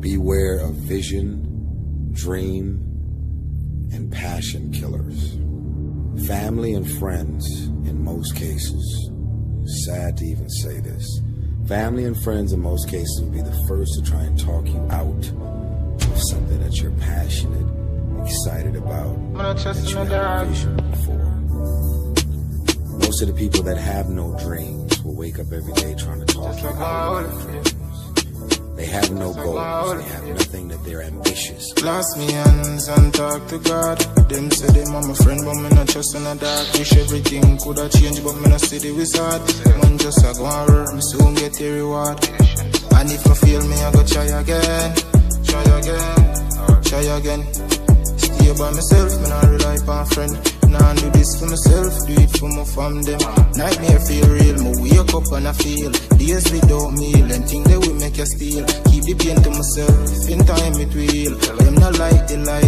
Beware of vision, dream, and passion killers. Family and friends, in most cases, sad to even say this, family and friends in most cases will be the first to try and talk you out of something that you're passionate, excited about, that you have vision for. Most of the people that have no dreams will wake up every day trying to talk you out of dreams. They have no goals. They have nothing that they're ambitious. Clasp me hands and talk to God. Them say them are my friend, but me not trust in the dark. Wish everything could have changed, but me not see the wizard. Man just a go and work, me soon get the reward. And if I fail me, I go try again, try again, try again. Stay by myself, me not rely on friend. Nah, do this for myself, do it for my fam them. Nightmare feel real, me wake up and I feel days without meal and think they will make you steal. Keep the pain to myself, in time it will. Them not like the light,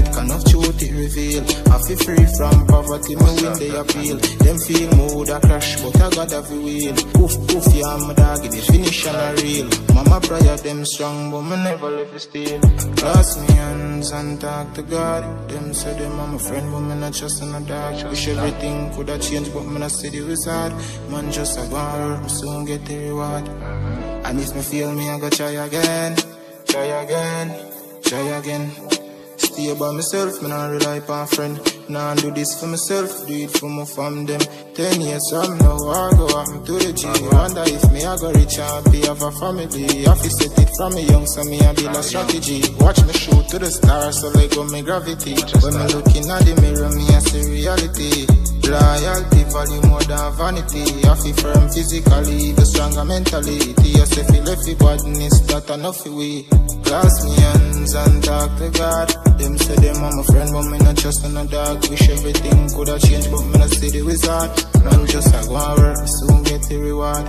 I feel free from poverty, me win they appeal. Them feel mood a crash, but I got every wheel. Poof, poof, yeah, a dog, the finish and a real. Mama prayer them strong, but me never left it still. Clasp me hands and talk to God. Them say them I'm a friend, but me not trust in a dog. Wish everything could have changed, but me not see the wizard. Man just a and work, soon get the reward. And if me feel me, I go try again, try again, try again. Stay by myself, me not rely on friend. Nah, do this for myself, do it for my fam them. Ten years from now, I go happen to the G. Wonder if me I go rich and be have a family. I fi set it from me young, so me I build a strategy. Watch me shoot to the stars, so let go me gravity. When me looking at the mirror, me I see reality. Loyalty value more than vanity. I feel firm physically, the stronger mentally. TSF left the badness, that enough we. Clasp me hands and talk to God. Them say them I'm a friend, but me not trust a dog. Wish everything could have changed, but me not see the wizard. Man just a go and work, soon get the reward.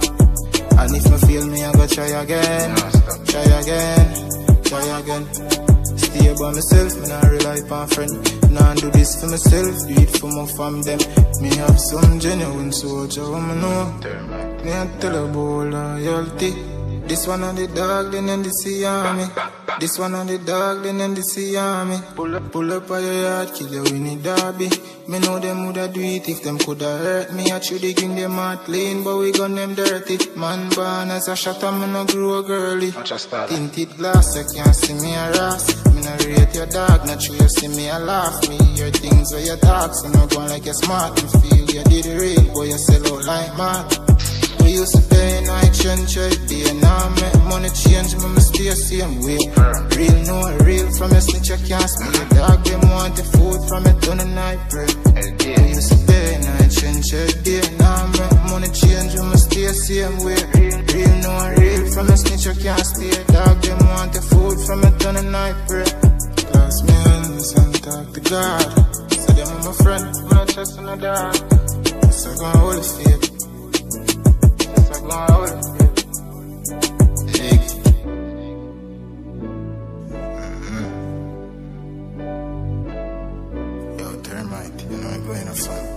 And if me feel me, I go try again, try again, try again. Stay by myself, me not rely on friend. Nah, do this for myself, do it for my fam them. Me have some genuine soldier, me know. Me I tell about loyalty. This one on the dog, then in the sea army. This one on the dog, then in the sea army. Pull up, pull up on your yard, kill you in the derby. Me know them woulda do it if them coulda hurt me. I should dig in them heart clean, but we gun them dirty. Man born as a shot and me no grow girly. Tinted glass, you can't see me a ras. Me no rate your dog, not you see me a laugh. Me. Hear things where you talk, so no go like you smart. Me feel. You did it real, boy you sell out like mad. We used to pay no exchange rate day Now make money change, me me stay same way. Real no real from a snitch I can't speak Dog them want the food from a ton of night bread We used to pay no exchange rate day Now make money change, me me stay same way. Real no real from a snitch I can't stay hands and talk to God. Say them are my friend, I'm not trust in a dog So go hold the faith mm-hmm. Yo, termite, you know, I'm going to fun.